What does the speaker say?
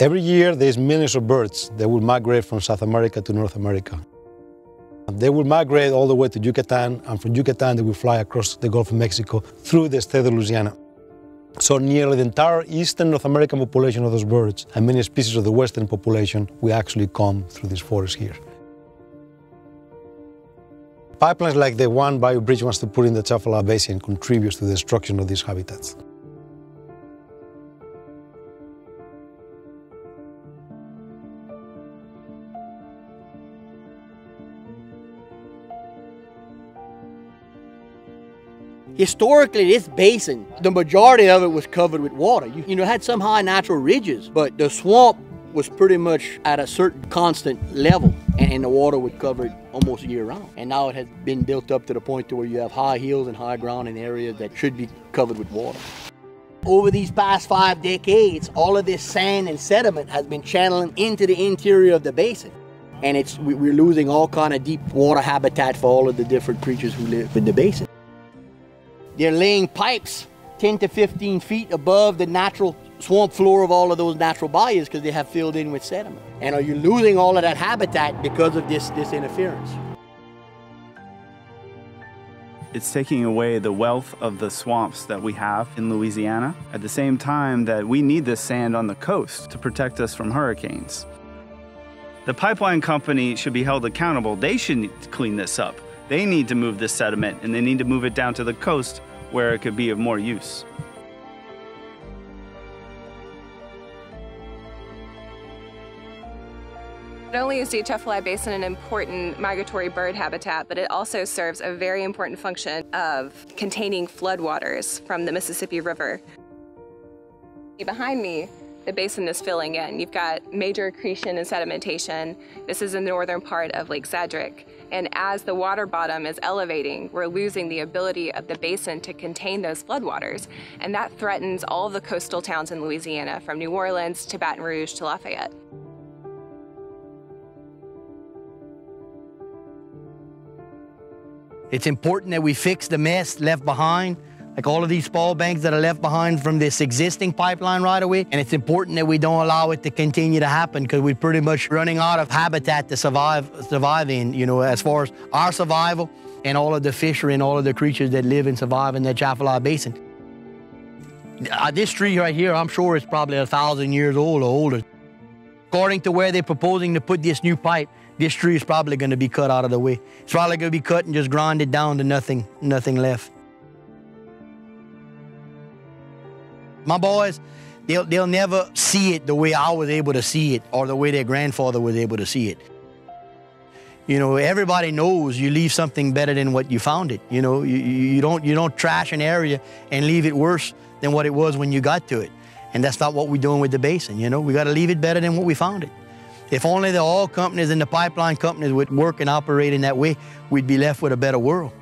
Every year, there's millions of birds that will migrate from South America to North America. They will migrate all the way to Yucatan, and from Yucatan, they will fly across the Gulf of Mexico through the state of Louisiana. So nearly the entire eastern North American population of those birds and many species of the western population will actually come through this forest here. Pipelines like the one Bayou Bridge wants to put in the Atchafalaya Basin contributes to the destruction of these habitats. Historically, this basin, the majority of it was covered with water. You, you know, had some high natural ridges, but the swamp was pretty much at a certain constant level and, and, the water would cover it almost year round. And now it has been built up to the point to where you have high hills and high ground in areas that should be covered with water. Over these past five decades, all of this sand and sediment has been channeling into the interior of the basin. And it's we're losing all kind of deep water habitat for all of the different creatures who live in the basin. They're laying pipes 10 to 15 feet above the natural swamp floor of all of those natural bayous because they have filled in with sediment. And are you losing all of that habitat because of this, this interference? It's taking away the wealth of the swamps that we have in Louisiana at the same time that we need this sand on the coast to protect us from hurricanes. The pipeline company should be held accountable. They should clean this up. They need to move this sediment and they need to move it down to the coast where it could be of more use. Not only is the Atchafalaya Basin an important migratory bird habitat, but it also serves a very important function of containing floodwaters from the Mississippi River. Behind me, the basin is filling in. You've got major accretion and sedimentation. This is in the northern part of Lake Zadrick. And as the water bottom is elevating, we're losing the ability of the basin to contain those floodwaters. And that threatens all the coastal towns in Louisiana, from New Orleans to Baton Rouge to Lafayette. It's important that we fix the mess left behind like all of these fall banks that are left behind from this existing pipeline right away. And it's important that we don't allow it to continue to happen because we're pretty much running out of habitat to survive, survive in, you know, as far as our survival and all of the fishery and all of the creatures that live and survive in the Atchafalaya Basin. Uh, this tree right here, I'm sure it's probably a thousand years old or older. According to where they're proposing to put this new pipe, this tree is probably going to be cut out of the way. It's probably going to be cut and just grinded down to nothing, nothing left. My boys, they'll, they'll never see it the way I was able to see it or the way their grandfather was able to see it. You know, everybody knows you leave something better than what you found it. You know, you, you, don't, you don't trash an area and leave it worse than what it was when you got to it. And that's not what we're doing with the basin, you know. We got to leave it better than what we found it. If only the oil companies and the pipeline companies would work and operate in that way, we'd be left with a better world.